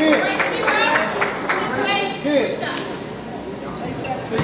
Yeah.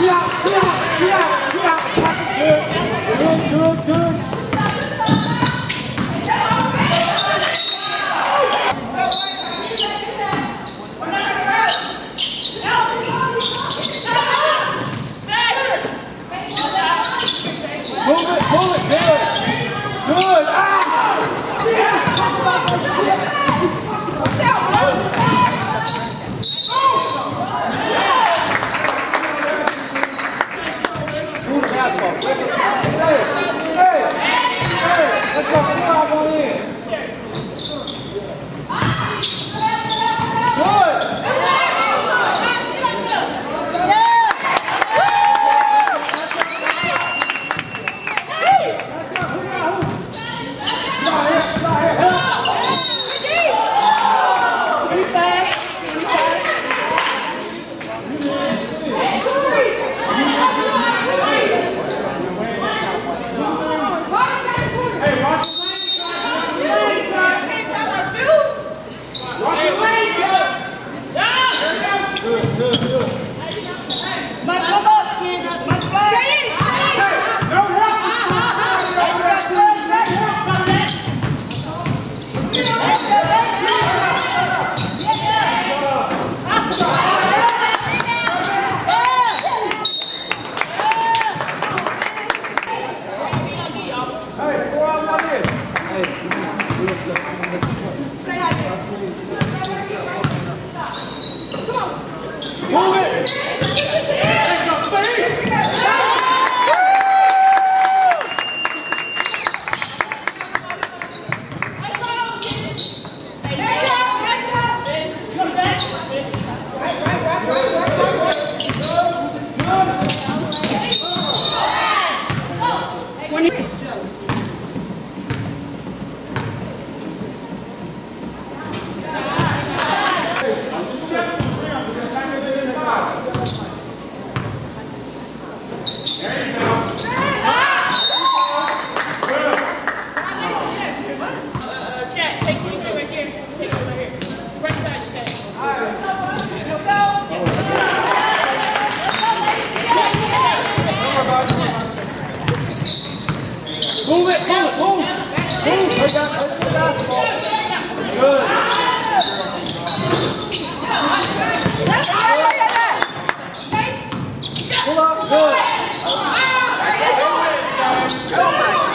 Yeah, yeah. James, push up, push the basketball. Good. Pull up, good. Go,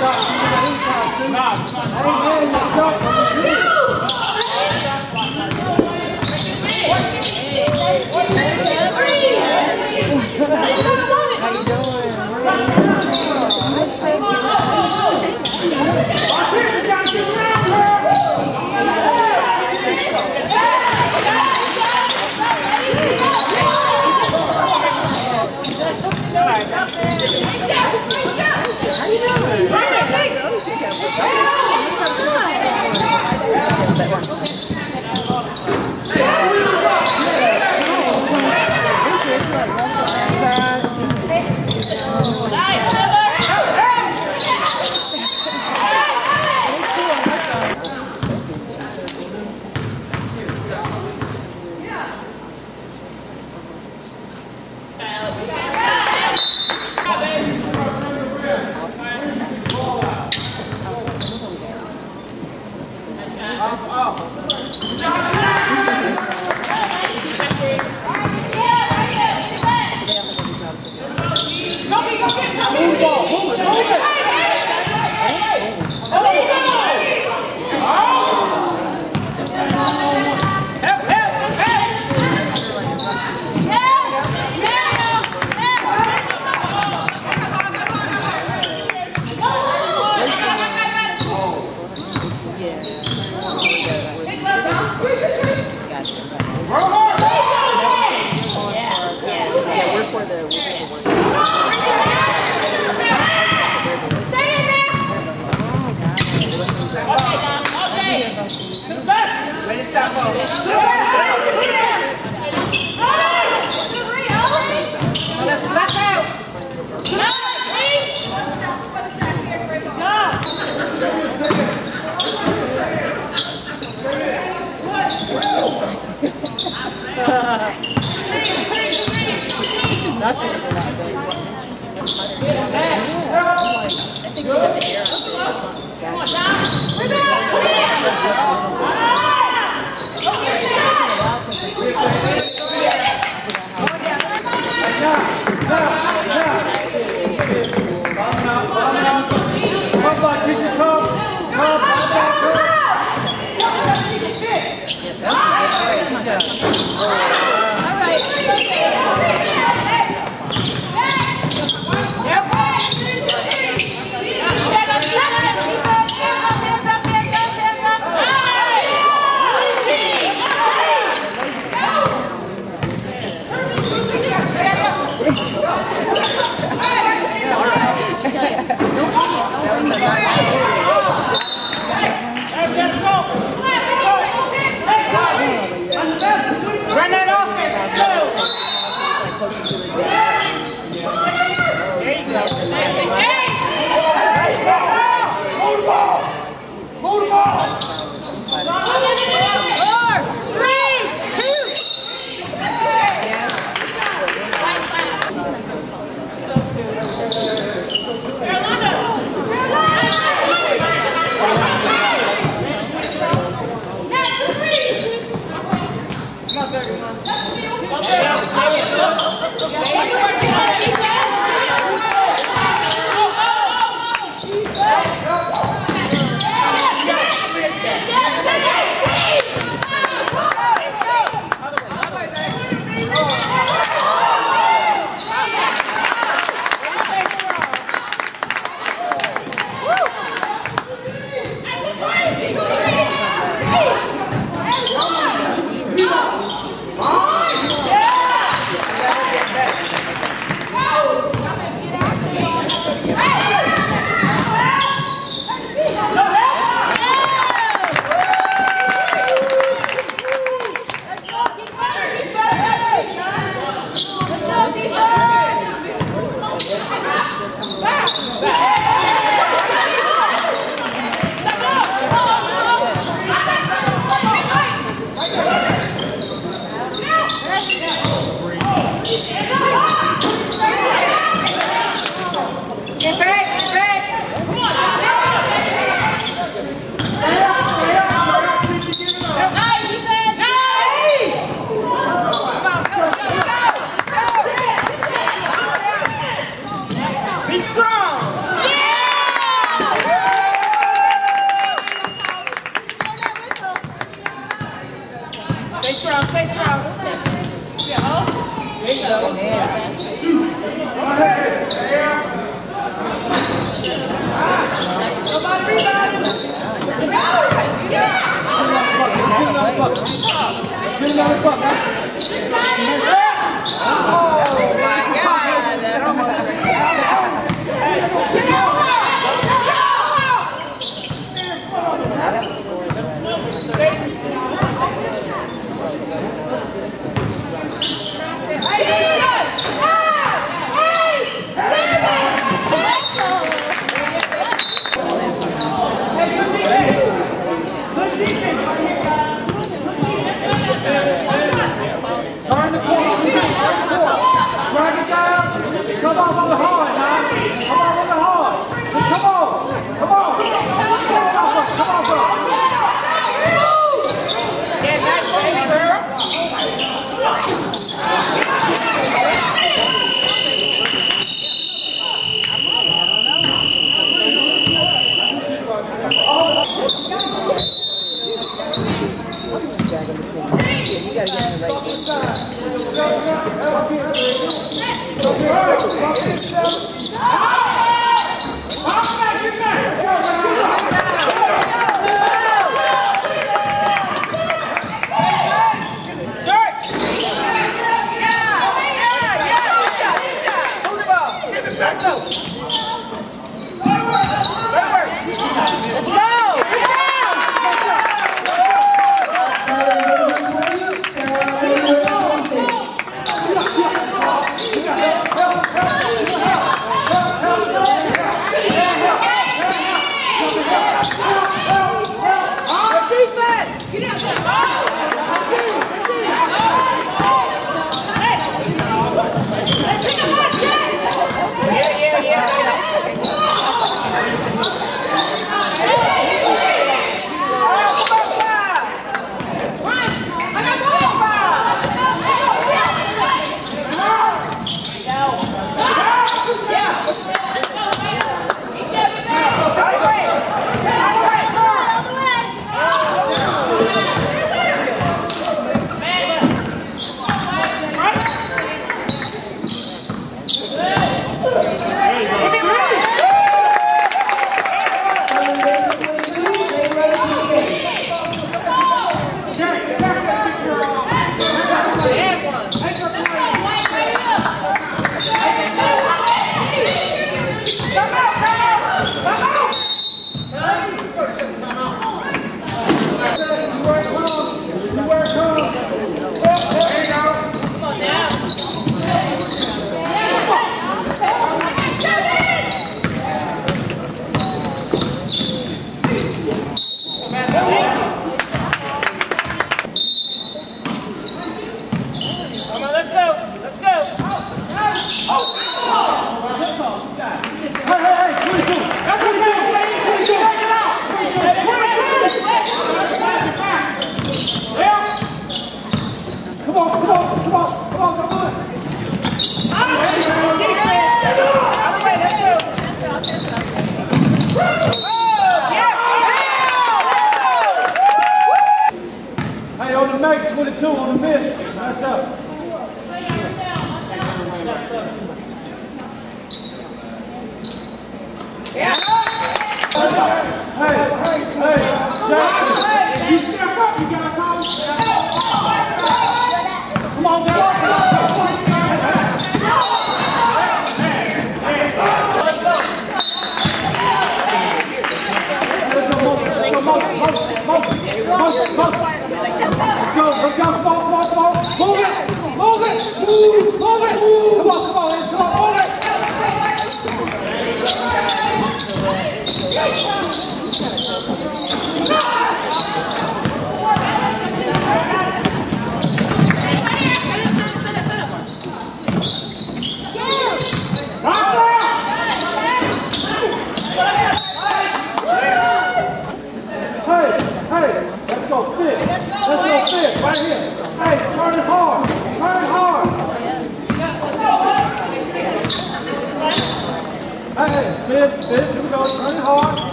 Amen. Come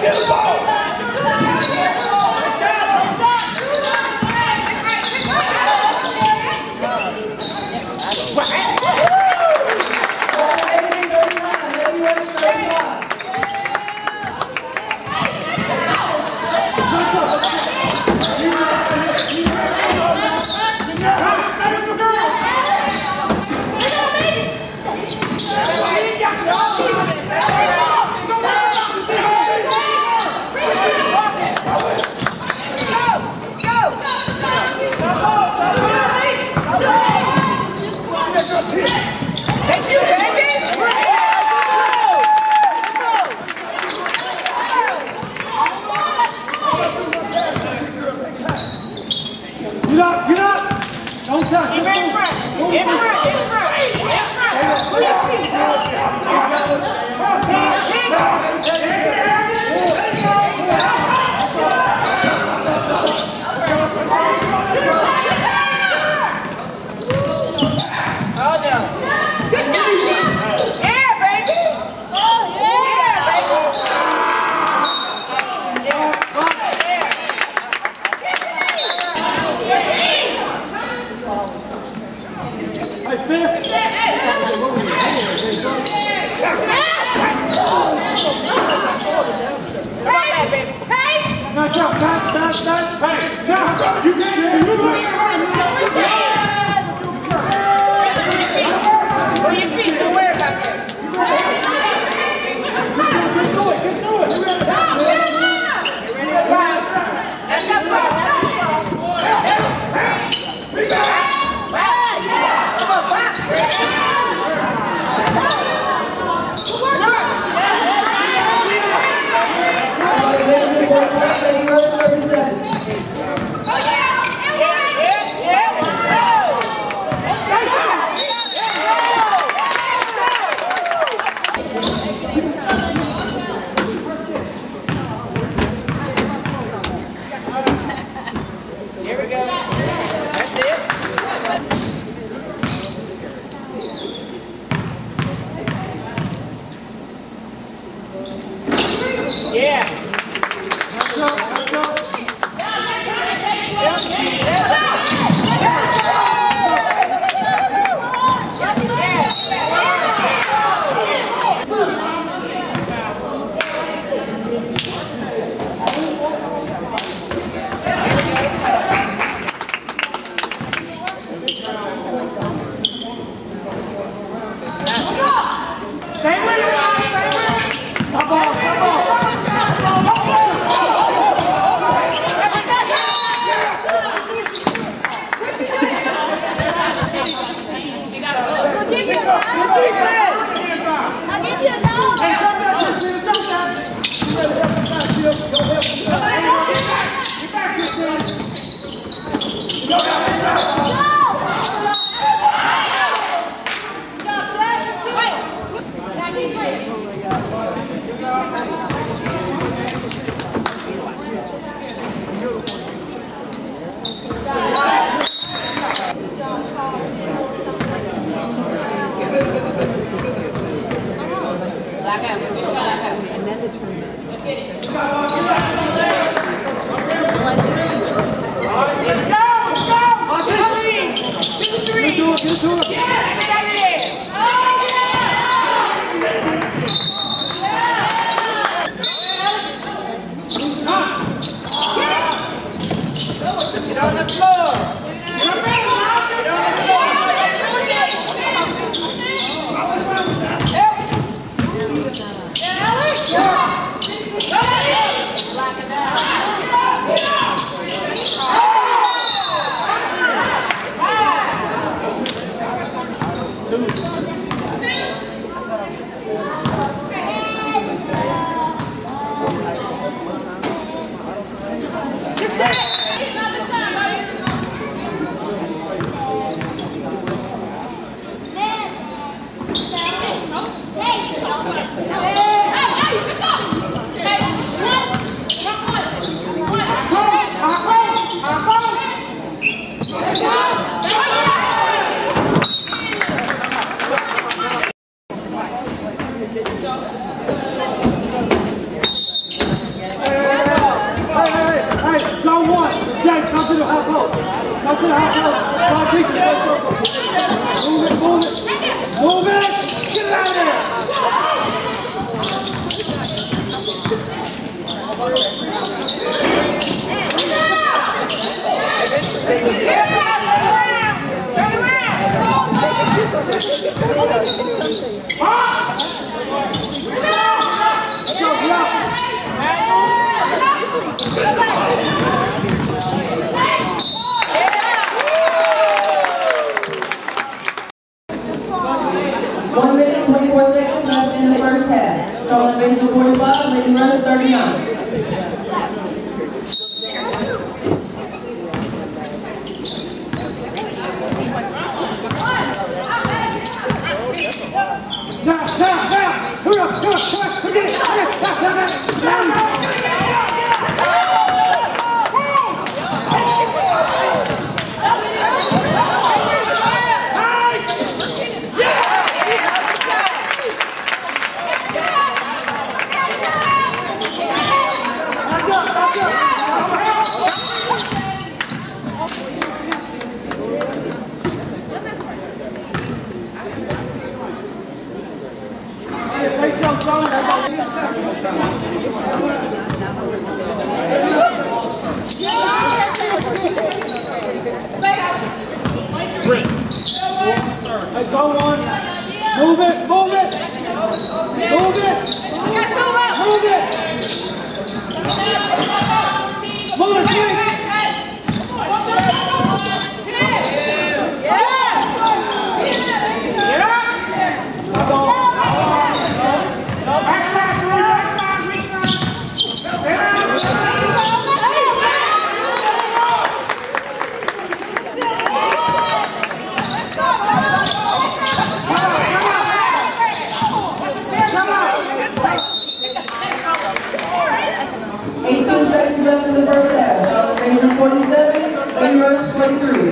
get the ball.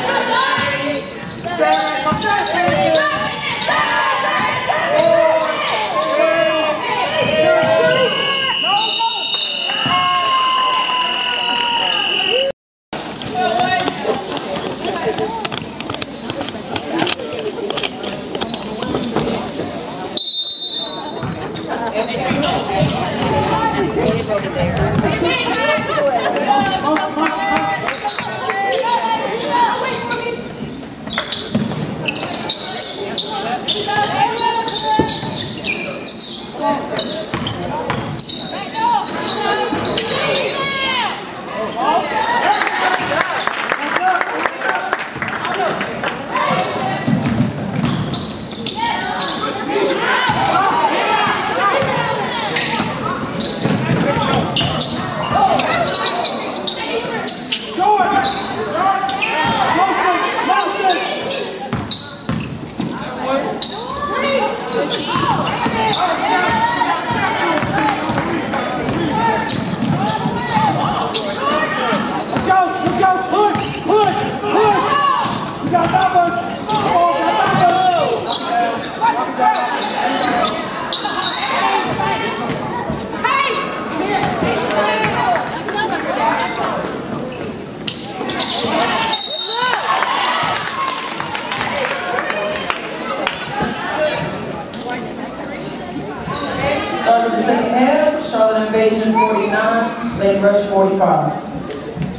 Invasion 49, Lady Rush 45.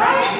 Good.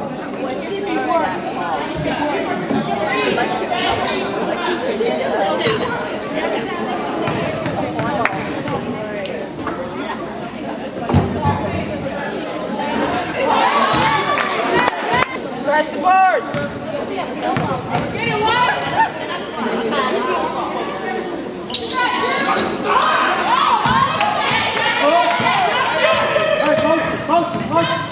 post